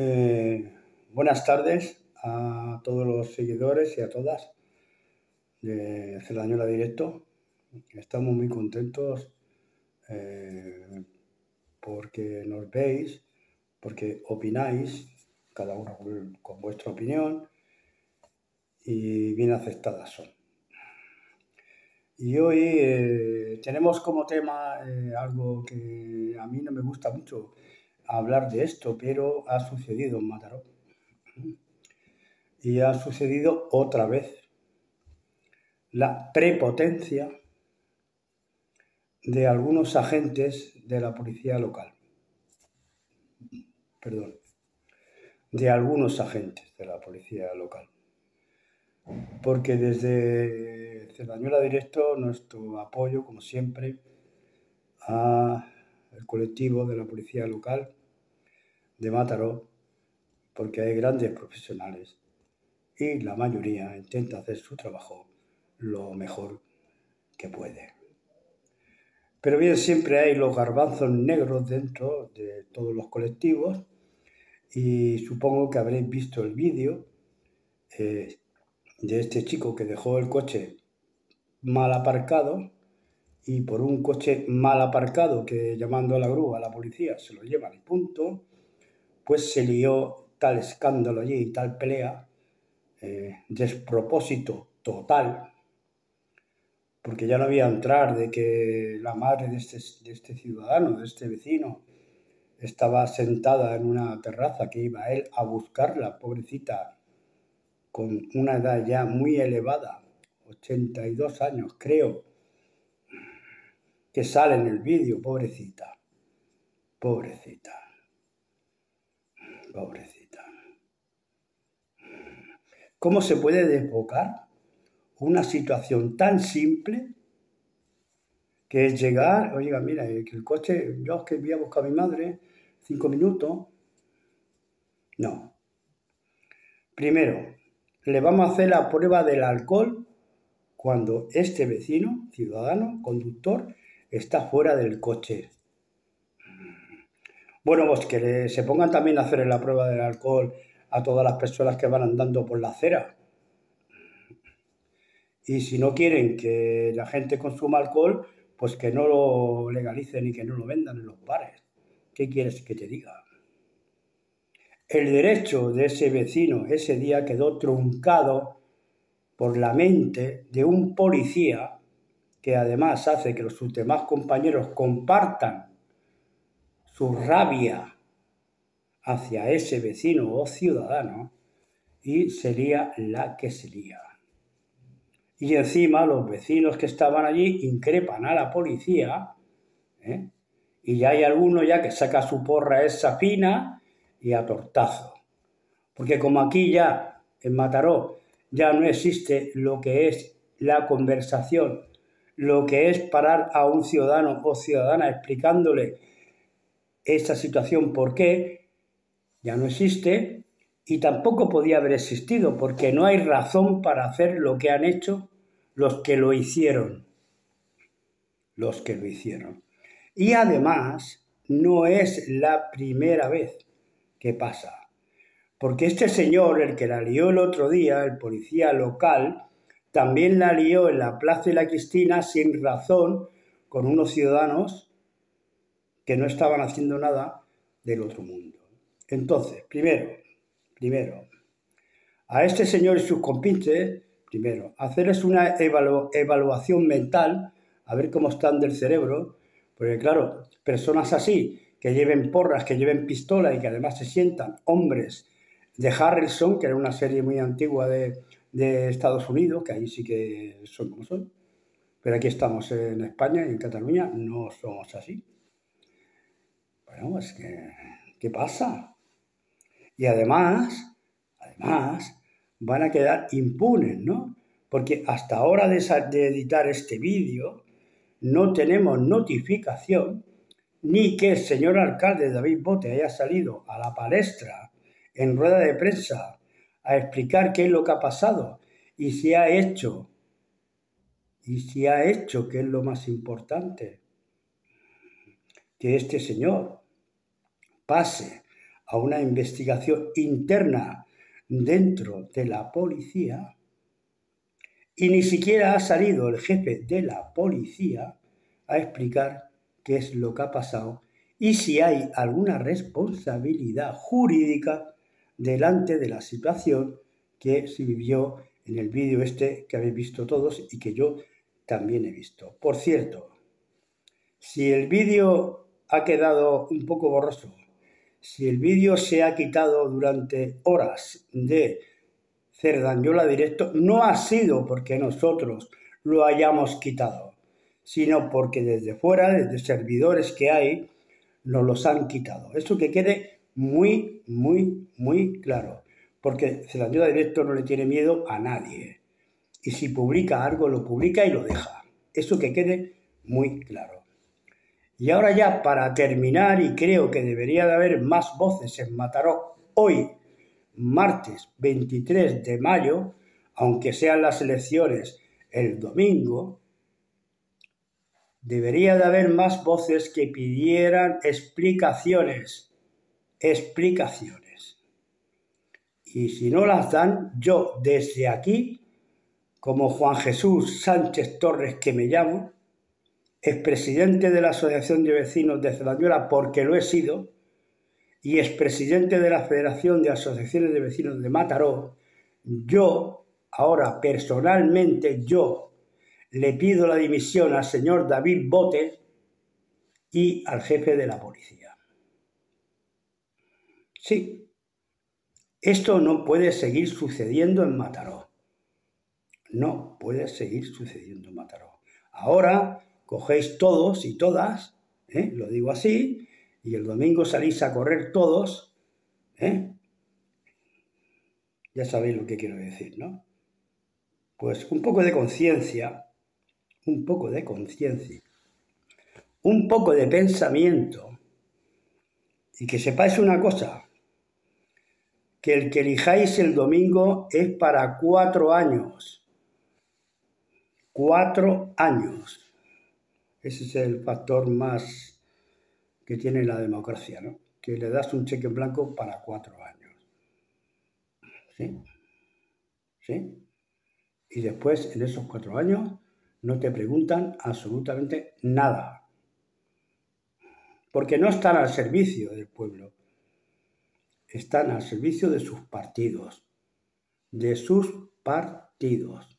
Eh, buenas tardes a todos los seguidores y a todas de Cerdañola Directo. Estamos muy contentos eh, porque nos veis, porque opináis, cada uno con vuestra opinión, y bien aceptadas son. Y hoy eh, tenemos como tema algo que a mí no me gusta mucho, hablar de esto, pero ha sucedido en Mataró. Y ha sucedido otra vez la prepotencia de algunos agentes de la policía local. Perdón. De algunos agentes de la policía local. Porque desde Cerdañola Directo nuestro apoyo, como siempre, al colectivo de la policía local de Mataró porque hay grandes profesionales y la mayoría intenta hacer su trabajo lo mejor que puede. Pero bien, siempre hay los garbanzos negros dentro de todos los colectivos y supongo que habréis visto el vídeo eh, de este chico que dejó el coche mal aparcado y por un coche mal aparcado que llamando a la grúa a la policía se lo llevan y punto, pues se lió tal escándalo allí y tal pelea, eh, despropósito total, porque ya no había entrar de que la madre de este, de este ciudadano, de este vecino, estaba sentada en una terraza que iba él a buscarla, pobrecita, con una edad ya muy elevada, 82 años creo, que sale en el vídeo, pobrecita, pobrecita pobrecita. ¿Cómo se puede desbocar una situación tan simple que es llegar, oiga, mira, que el coche, yo es que voy a buscar a mi madre, cinco minutos. No. Primero, le vamos a hacer la prueba del alcohol cuando este vecino, ciudadano, conductor, está fuera del coche. Bueno, pues que se pongan también a hacer la prueba del alcohol a todas las personas que van andando por la acera. Y si no quieren que la gente consuma alcohol, pues que no lo legalicen y que no lo vendan en los bares. ¿Qué quieres que te diga? El derecho de ese vecino ese día quedó truncado por la mente de un policía que además hace que los demás compañeros compartan su rabia hacia ese vecino o ciudadano y sería la que sería. Y encima los vecinos que estaban allí increpan a la policía ¿eh? y ya hay alguno ya que saca su porra esa fina y a tortazo. Porque como aquí ya en Mataró ya no existe lo que es la conversación, lo que es parar a un ciudadano o ciudadana explicándole esa situación por qué ya no existe y tampoco podía haber existido porque no hay razón para hacer lo que han hecho los que lo hicieron. Los que lo hicieron. Y además no es la primera vez que pasa. Porque este señor, el que la lió el otro día, el policía local, también la lió en la Plaza de la Cristina sin razón con unos ciudadanos que no estaban haciendo nada del otro mundo. Entonces, primero, primero, a este señor y sus compinches, primero, hacerles una evaluación mental, a ver cómo están del cerebro, porque claro, personas así, que lleven porras, que lleven pistola y que además se sientan hombres de Harrison, que era una serie muy antigua de, de Estados Unidos, que ahí sí que son como son, pero aquí estamos en España y en Cataluña no somos así. Bueno, es que, ¿qué pasa? Y además, además, van a quedar impunes, ¿no? Porque hasta ahora de, editar este vídeo no tenemos notificación ni que el señor alcalde David Bote haya salido a la palestra en rueda de prensa a explicar qué es lo que ha pasado y si ha hecho, y si ha hecho, que es lo más importante, que este señor pase a una investigación interna dentro de la policía y ni siquiera ha salido el jefe de la policía a explicar qué es lo que ha pasado y si hay alguna responsabilidad jurídica delante de la situación que se vivió en el vídeo este que habéis visto todos y que yo también he visto. Por cierto, si el vídeo ha quedado un poco borroso, si el vídeo se ha quitado durante horas de Cerdanyola Directo, no ha sido porque nosotros lo hayamos quitado, sino porque desde fuera, desde servidores que hay, nos los han quitado. Eso que quede muy, muy, muy claro, porque Cerdanyola Directo no le tiene miedo a nadie. Y si publica algo, lo publica y lo deja. Eso que quede muy claro. Y ahora ya para terminar, y creo que debería de haber más voces en Mataró hoy, martes 23 de mayo, aunque sean las elecciones el domingo, debería de haber más voces que pidieran explicaciones, explicaciones. Y si no las dan, yo desde aquí, como Juan Jesús Sánchez Torres que me llamo, expresidente de la Asociación de Vecinos de Celanduela porque lo he sido, y expresidente de la Federación de Asociaciones de Vecinos de Mataró, yo, ahora personalmente yo, le pido la dimisión al señor David Bote y al jefe de la policía. Sí, esto no puede seguir sucediendo en Mataró. No puede seguir sucediendo en Mataró. Ahora cogéis todos y todas, ¿eh? lo digo así, y el domingo salís a correr todos, ¿eh? ya sabéis lo que quiero decir, ¿no? Pues un poco de conciencia, un poco de conciencia, un poco de pensamiento, y que sepáis una cosa, que el que elijáis el domingo es para cuatro años. Cuatro años. Ese es el factor más que tiene la democracia, ¿no? Que le das un cheque en blanco para cuatro años. ¿Sí? ¿Sí? Y después, en esos cuatro años, no te preguntan absolutamente nada. Porque no están al servicio del pueblo. Están al servicio de sus partidos. De sus partidos.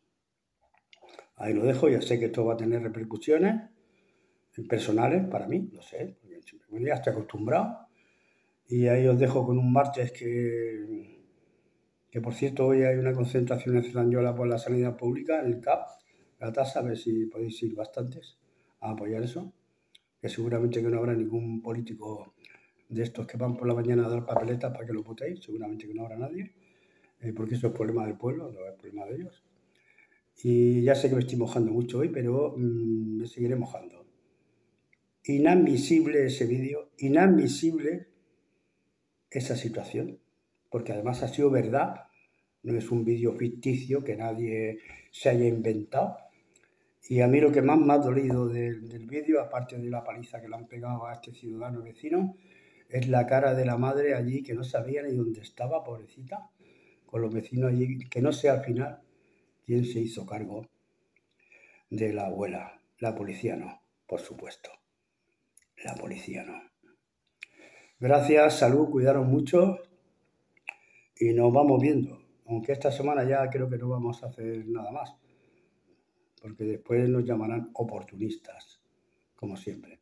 Ahí lo dejo, ya sé que esto va a tener repercusiones personales para mí, lo sé, porque ya estoy acostumbrado. Y ahí os dejo con un martes que, que por cierto, hoy hay una concentración en Zelandiola por la sanidad pública, el CAP, la tasa, a ver si podéis ir bastantes a apoyar eso. Que seguramente que no habrá ningún político de estos que van por la mañana a dar papeletas para que lo votéis, seguramente que no habrá nadie, eh, porque eso es problema del pueblo, no es problema de ellos. Y ya sé que me estoy mojando mucho hoy, pero mm, me seguiré mojando inadmisible ese vídeo, inadmisible esa situación, porque además ha sido verdad, no es un vídeo ficticio que nadie se haya inventado. Y a mí lo que más me ha dolido del, vídeo, aparte de la paliza que le han pegado a este ciudadano vecino, es la cara de la madre allí que no sabía ni dónde estaba, pobrecita, con los vecinos allí, que no sé al final quién se hizo cargo de la abuela, la policía no, por supuesto la policía no. Gracias, salud, cuidaros mucho y nos vamos viendo. Aunque esta semana ya creo que no vamos a hacer nada más, porque después nos llamarán oportunistas, como siempre.